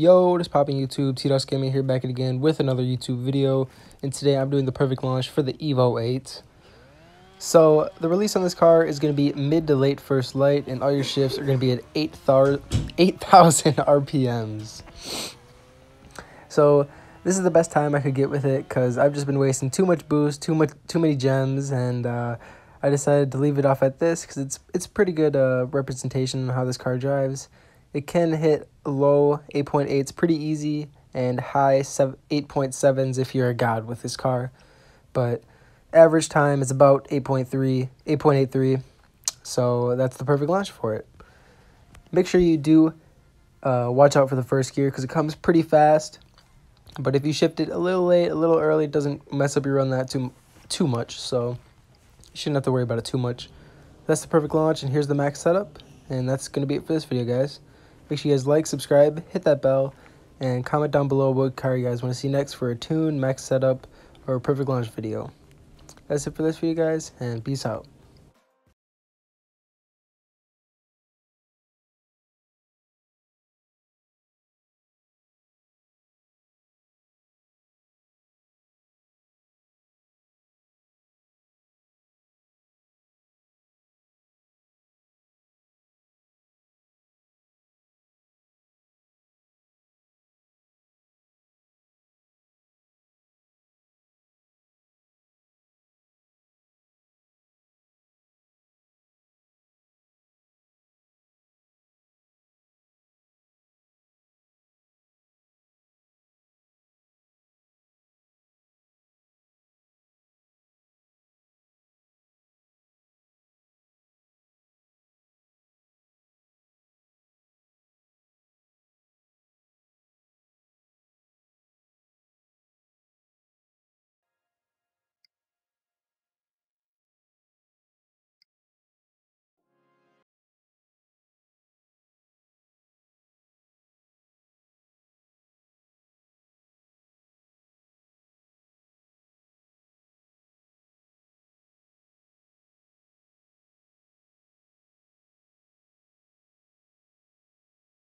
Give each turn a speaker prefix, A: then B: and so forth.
A: Yo, what is popping YouTube? TDAS Gaming here back again with another YouTube video. And today I'm doing the perfect launch for the Evo 8. So the release on this car is going to be mid to late first light and all your shifts are going to be at 8,000 8, RPMs. So this is the best time I could get with it because I've just been wasting too much boost, too much, too many gems, and uh, I decided to leave it off at this because it's it's pretty good uh, representation on how this car drives. It can hit low 8.8s pretty easy and high 8.7s if you're a god with this car. But average time is about 8.3, 8.83. So that's the perfect launch for it. Make sure you do uh, watch out for the first gear because it comes pretty fast. But if you shift it a little late, a little early, it doesn't mess up your run that too too much. So you shouldn't have to worry about it too much. That's the perfect launch, and here's the max setup. And that's going to be it for this video, guys. Make sure you guys like, subscribe, hit that bell, and comment down below what car you guys want to see next for a tune, max setup, or a perfect launch video. That's it for this video, guys, and peace out.